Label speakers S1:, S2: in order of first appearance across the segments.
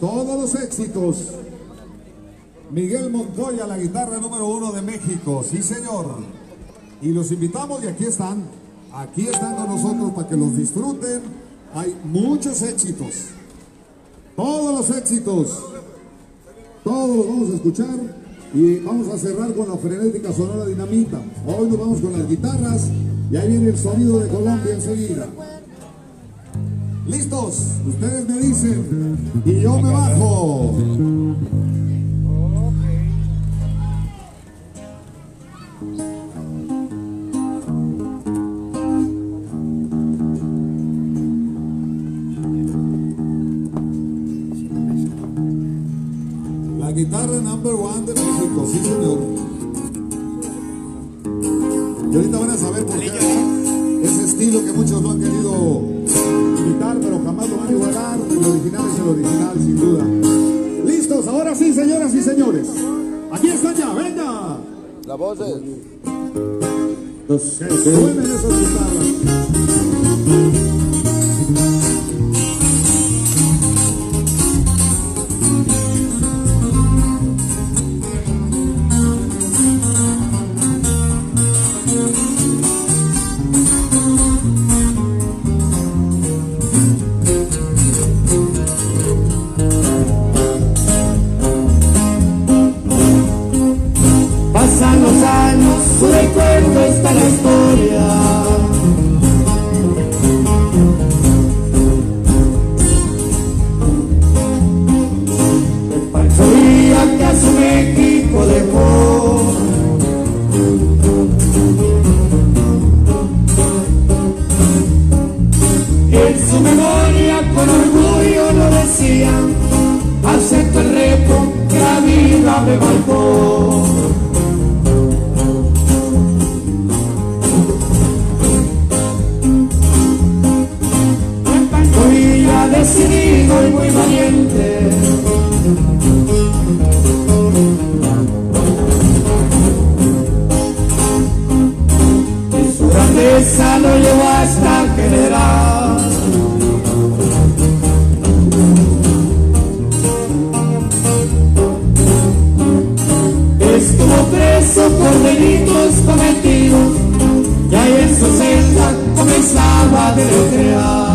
S1: todos los éxitos. Miguel Montoya, la guitarra número uno de México, sí señor. Y los invitamos y aquí están, aquí están con nosotros para que los disfruten. Hay muchos éxitos, todos los éxitos, todos los vamos a escuchar y vamos a cerrar con la frenética sonora dinamita. Hoy nos vamos con las guitarras y ahí viene el sonido de Colombia enseguida. ¿Listos? Ustedes me dicen y yo me bajo. Sí, señoras y señores. Aquí están ya, venga.
S2: La voz es.
S1: Que suenen esas guitarras.
S3: Pasan los años, su recuerdo está la historia. El Pancho Villa que a su México dejó. En su memoria con orgullo lo decían, acepto el reto que la vida me marcó. Y su grandeza lo llevó hasta general. Estuvo preso por delitos cometidos y ahí en su celda comenzaba a deletrear.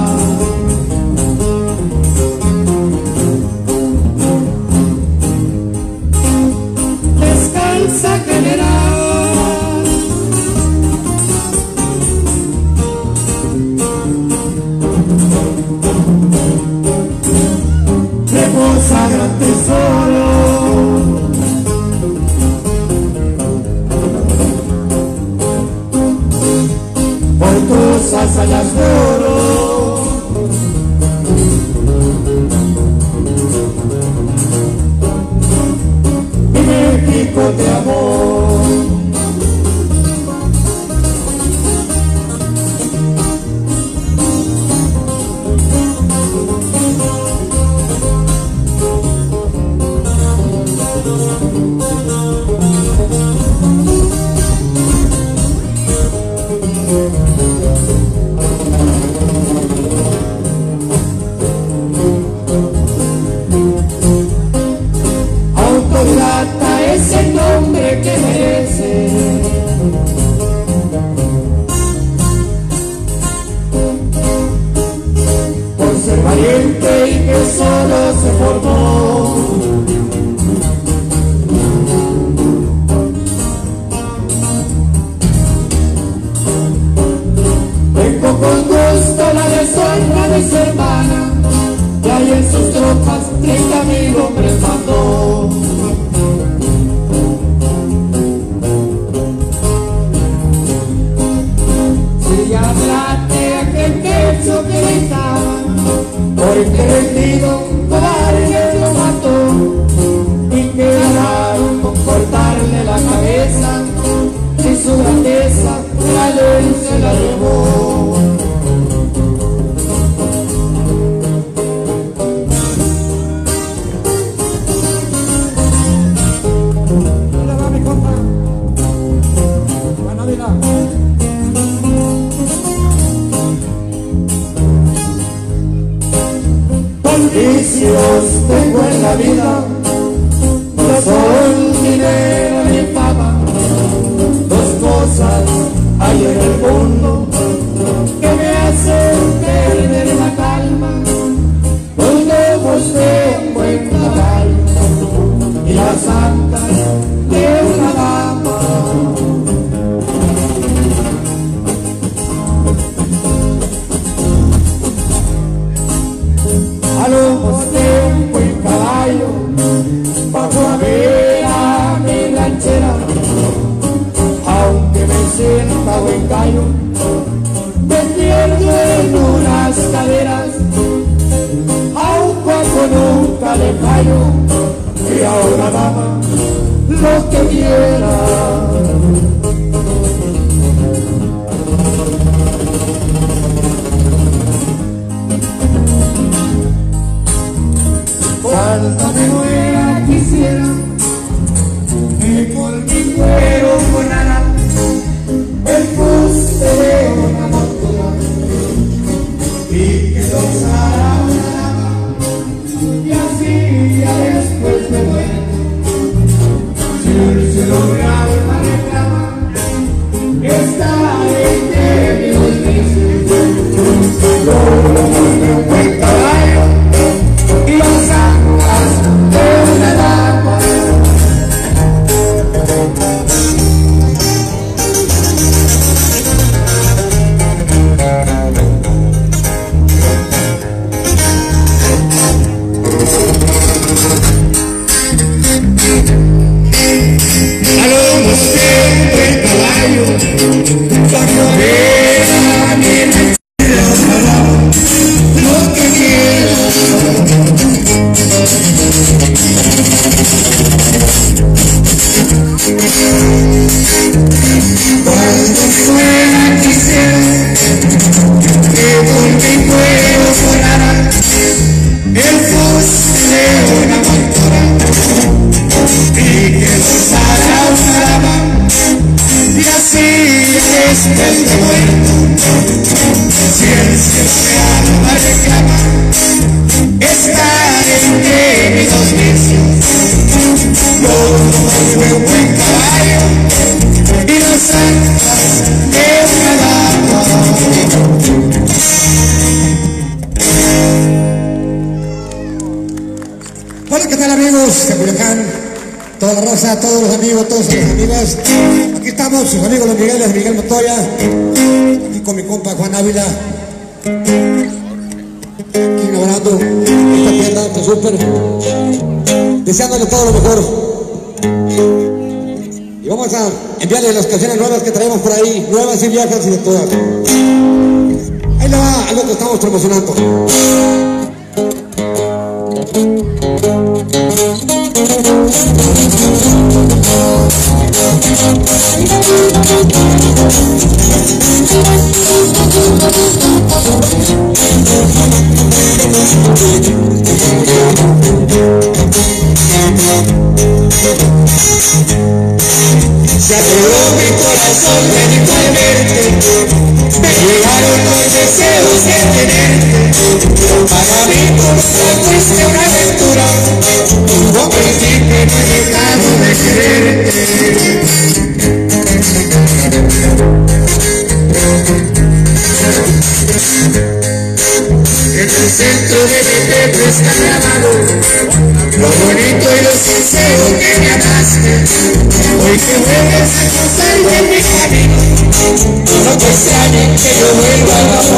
S3: Por tus hazañas
S4: Miguel, Miguel Montoya, aquí con mi compa Juan Ávila, aquí inaugurando esta tierra de súper, deseándole todo lo mejor. Y vamos a enviarle las canciones nuevas que traemos por ahí, nuevas y viejas y de todas. Ahí le va algo que estamos promocionando.
S3: Se apagó mi corazón médico al verte, me llegaron los deseos de tenerte. Para mí como si fuiste una vez No te extrañes que yo vuelva a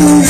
S3: you.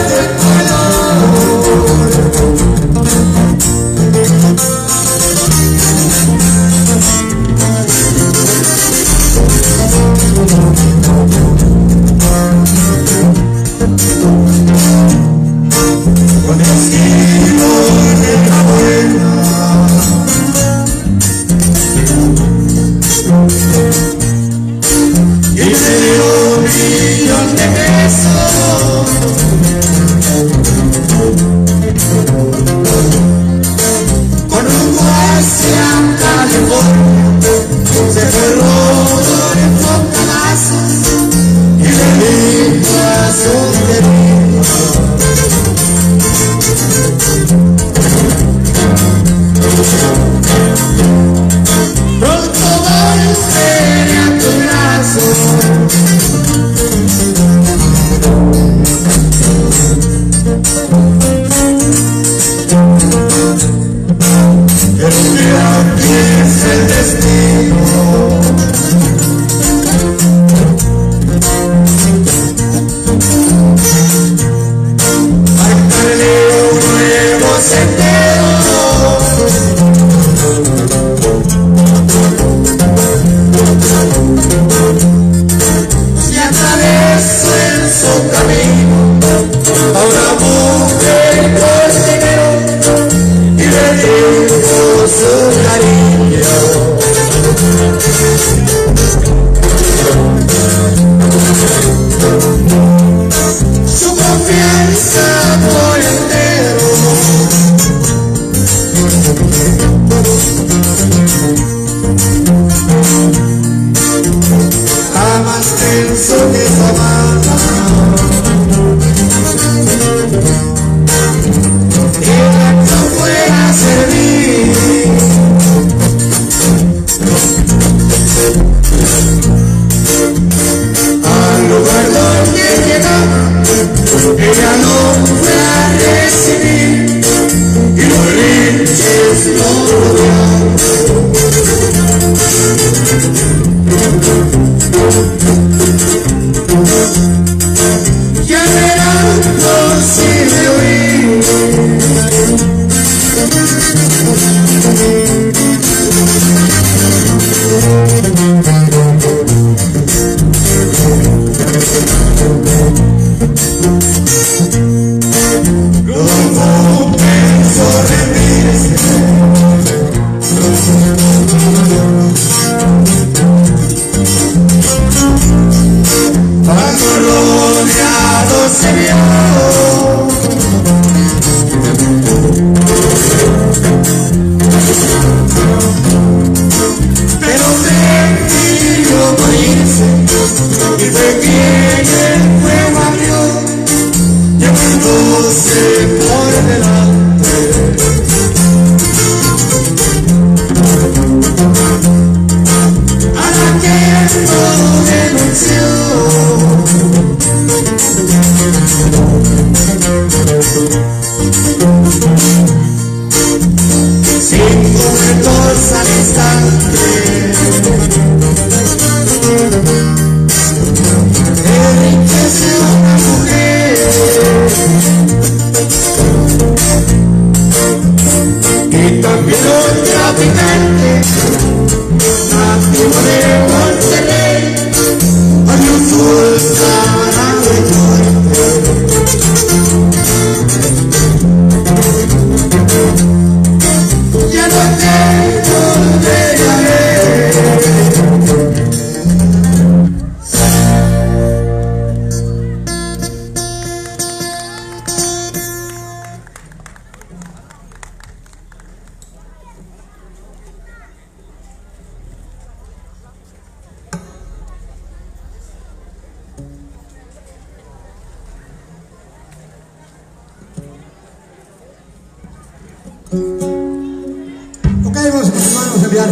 S4: Ok, vamos a enviar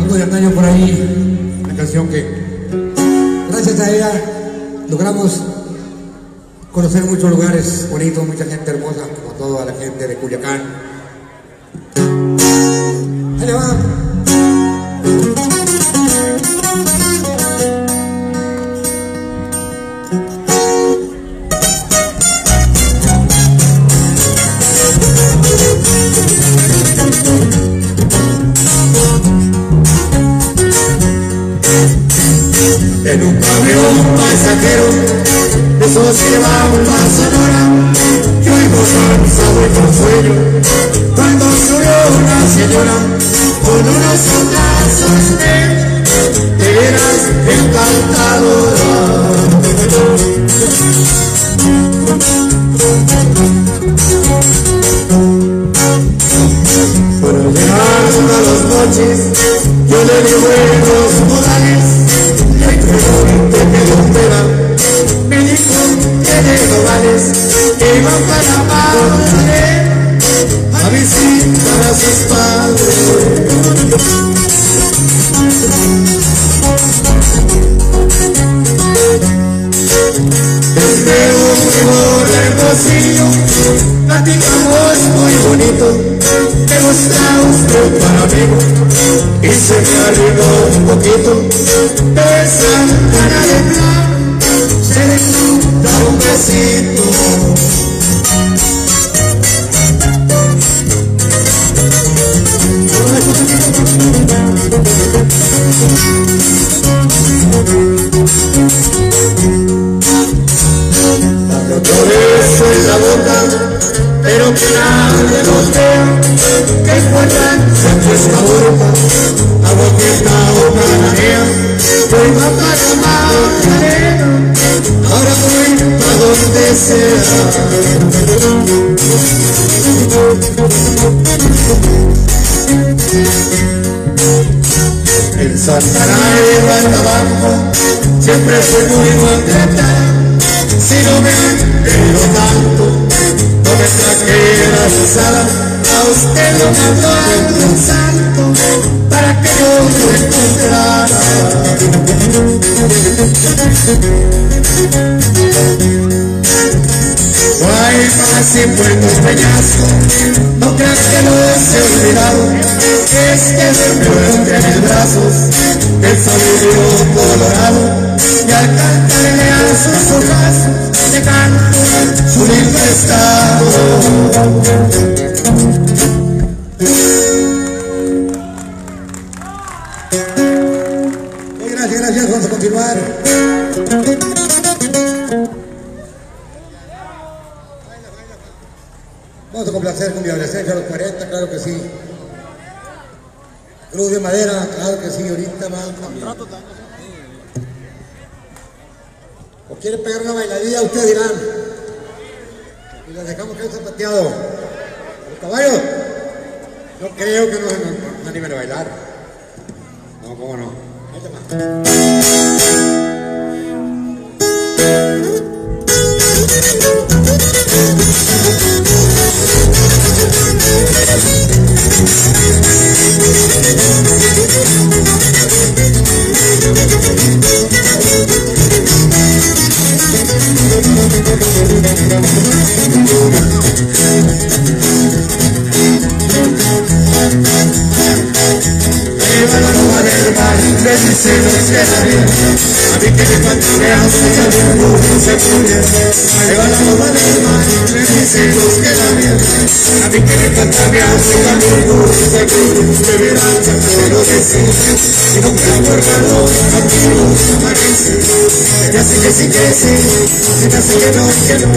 S4: algo de antaño por ahí, una canción que gracias a ella logramos conocer muchos lugares bonitos, mucha gente hermosa, como toda la gente de Culiacán. Ahí le va.
S3: Y se me arregló un poquito, esa cara de plan, se le da un besito.
S4: Gracias, gracias, vamos a continuar. Vamos a complacer con mi adolescencia a los 40, claro que sí. Cruz de madera, claro que sí, ahorita va. ¿O quiere pegar una bailadilla? Ustedes dirán. Y les dejamos que zapateado. ¿Los caballos? No creo que no se no, no animen a bailar. No, cómo no. Ahí te va.
S3: Lleva los que la vida, a mí que me patrulea, se llama el mundo, se cubre. Lleva la ropa del mar, le dice los que la vida, a mí que me patrulea, se llama el mundo, se cubre. Me verán, te lo decir, y nunca guardado, contigo, aparece. Me hace que me hace que no, que no,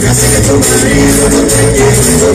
S3: me hace que tu marido no te quiere, no.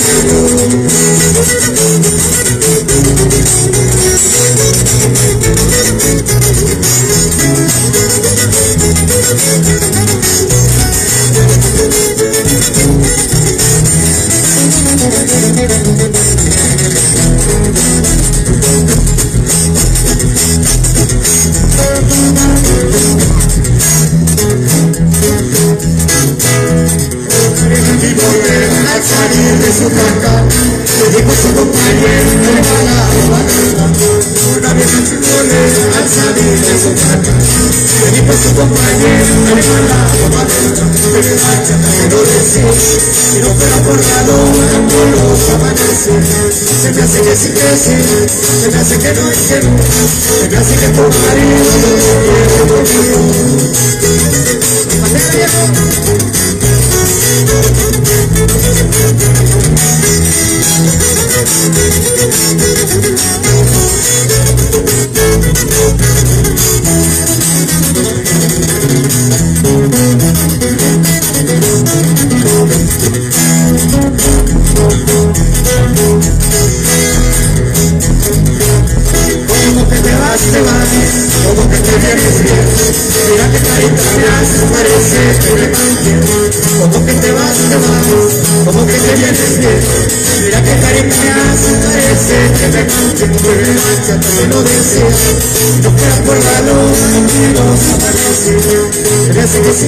S3: Se me hace que no es que no, se me hace que por marido,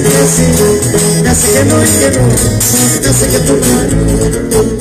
S3: desce, desce, desce de noite de novo, desce que eu tô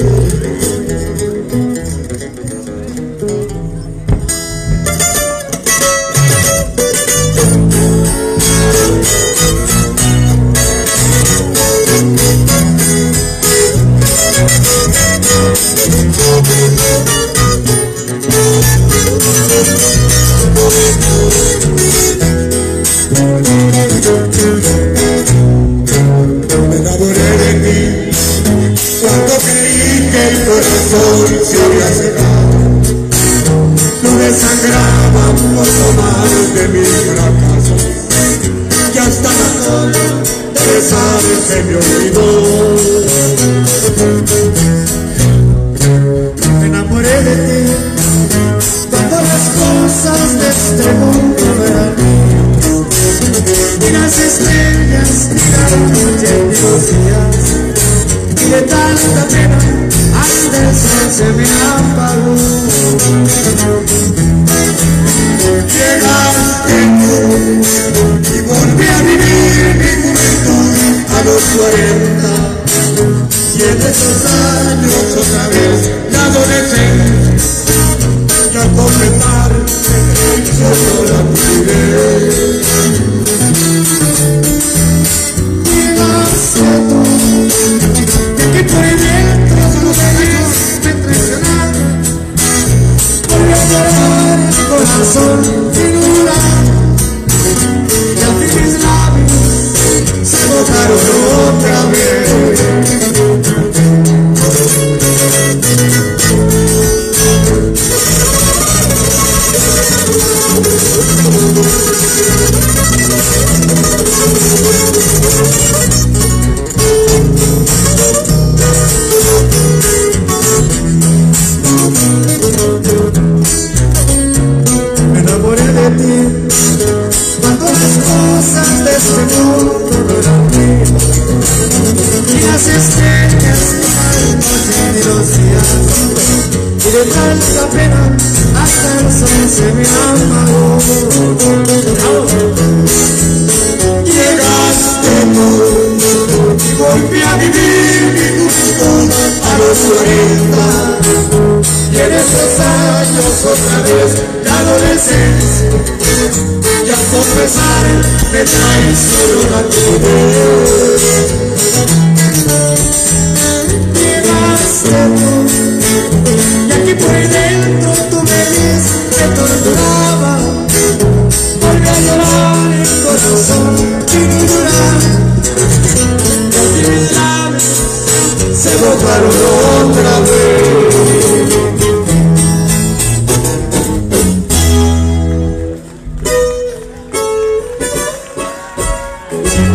S3: Música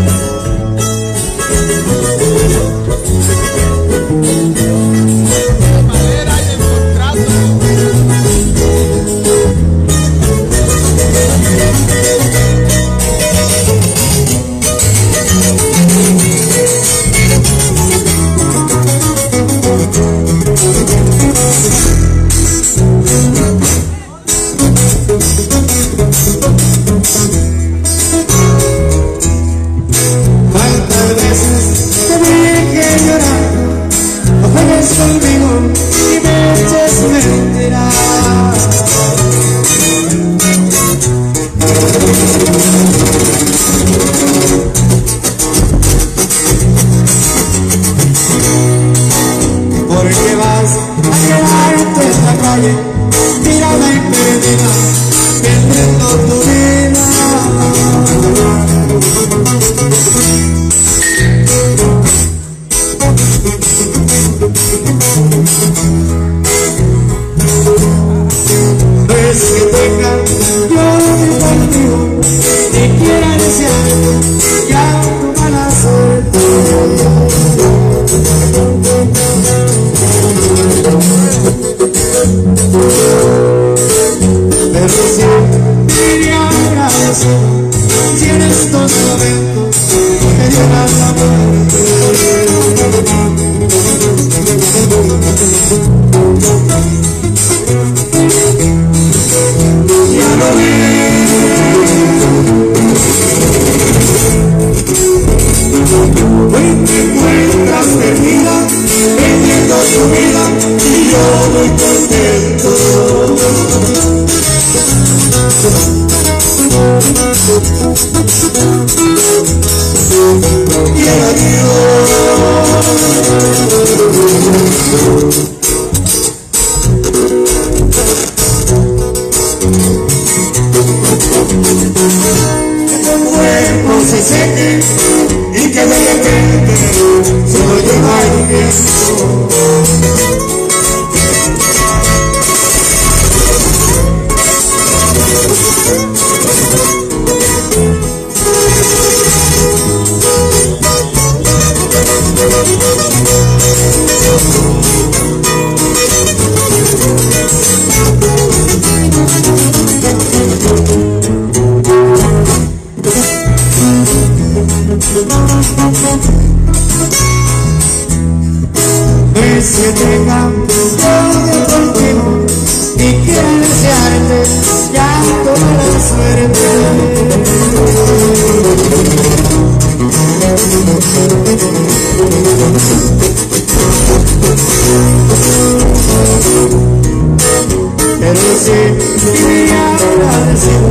S3: que vivía agradecido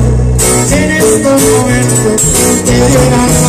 S3: en estos momentos que llegan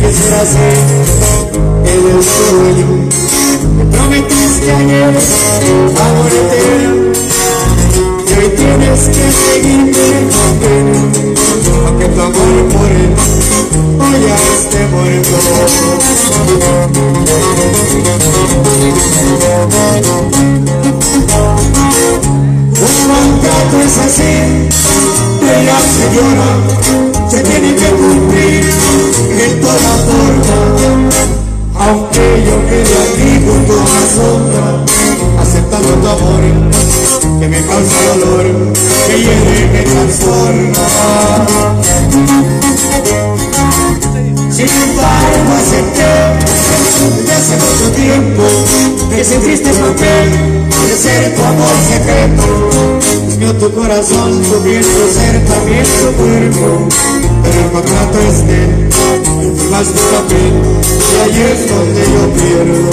S3: que
S4: será así en el sueño Me prometiste ayer amor eterno Y hoy tienes que seguirme aunque tu amor por él hoy ya esté muerto corazón, yo pienso ser también su cuerpo, pero contrato es de firmas de papel, y ahí es donde yo pierdo.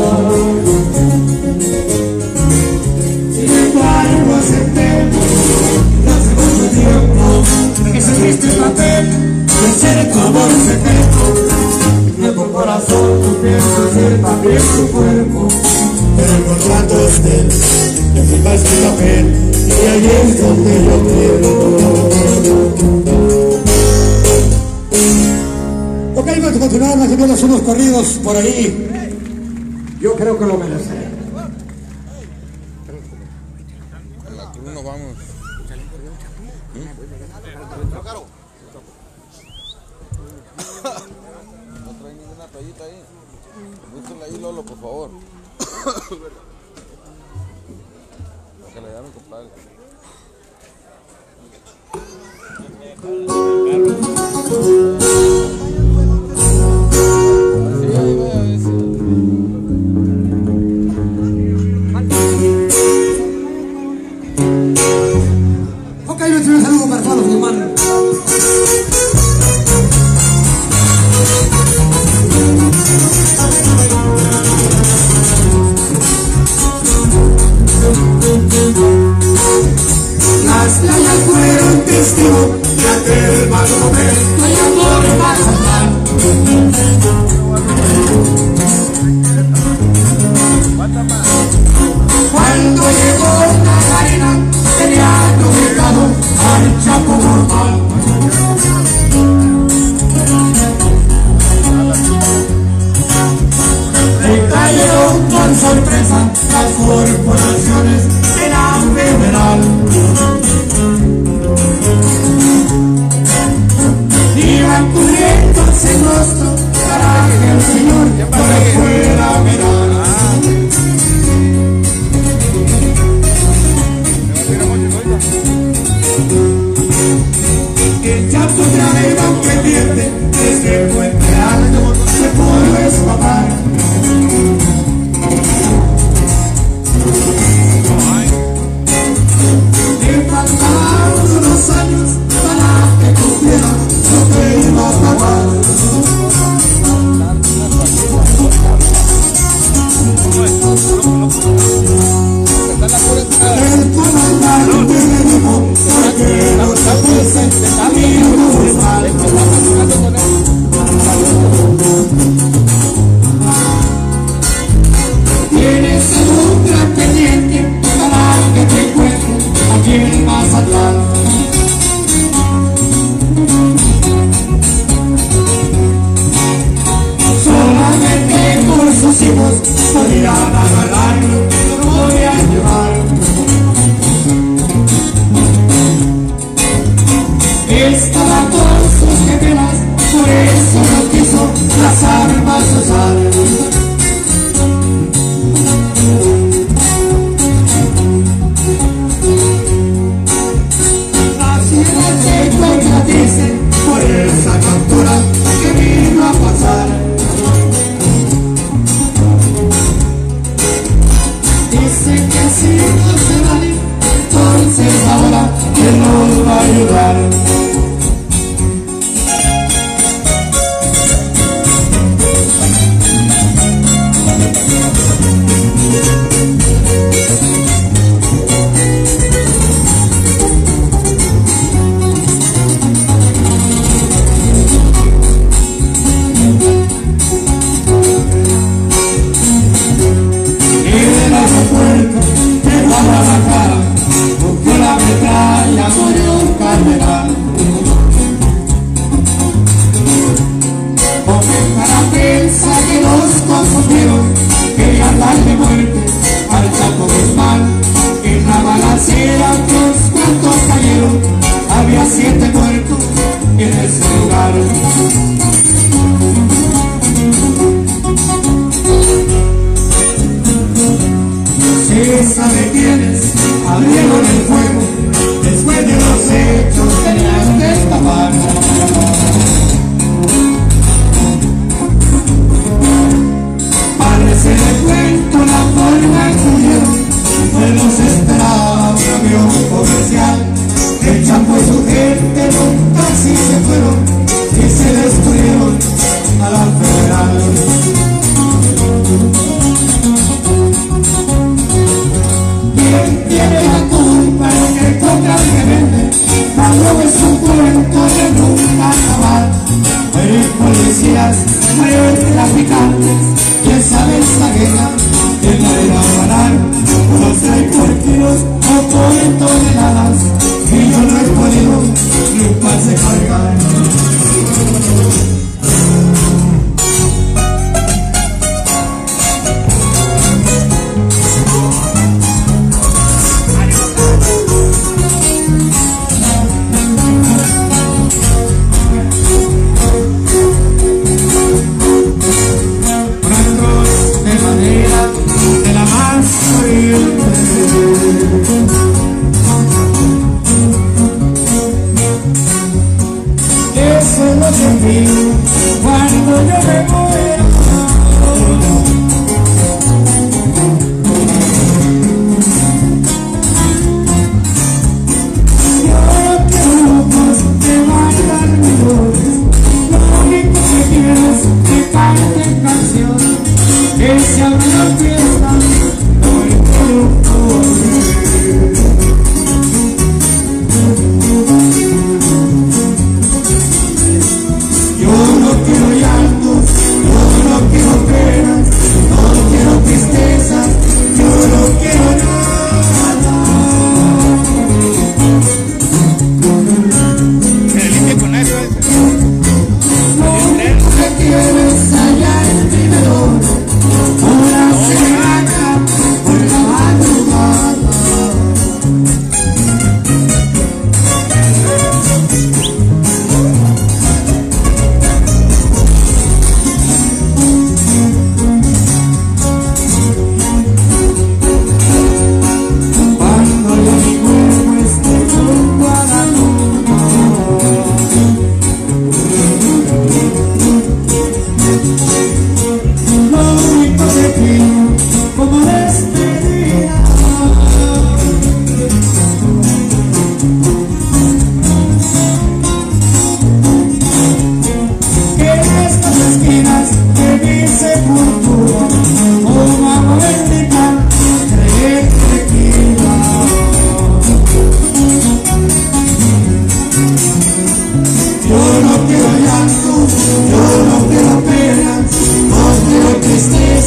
S4: corazón, tu piel, el también tu cuerpo. Pero por ratos de él, yo fui más que papel, y ahí es donde yo pierdo. Ok, pues, vamos a continuar, más o menos unos corridos por ahí. Yo creo que lo
S3: merece.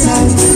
S3: side.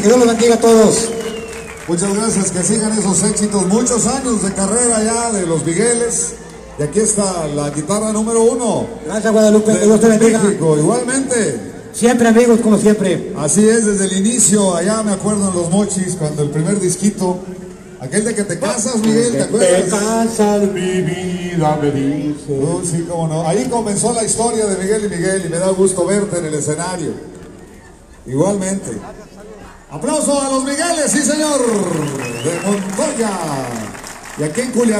S3: Que
S4: Dios los bendiga a todos.
S1: Muchas gracias, que sigan esos éxitos. Muchos años de carrera ya de los Migueles. Y aquí está la guitarra número uno
S4: Gracias, Guadalupe. Que Dios te bendiga.
S1: México. Igualmente,
S4: Siempre amigos, como siempre.
S1: así es desde el inicio. Allá me acuerdo en los mochis, cuando el primer disquito, aquel de que te casas, Miguel, ¿te
S3: Te
S1: acuerdas?
S3: cansas mi vida, me dice.
S1: Uh, sí, cómo no. Ahí comenzó la historia de Miguel y Miguel y me da gusto verte en el escenario. Igualmente. Aplauso a los Migueles, sí señor, de Montoya. Y aquí en Culiacán.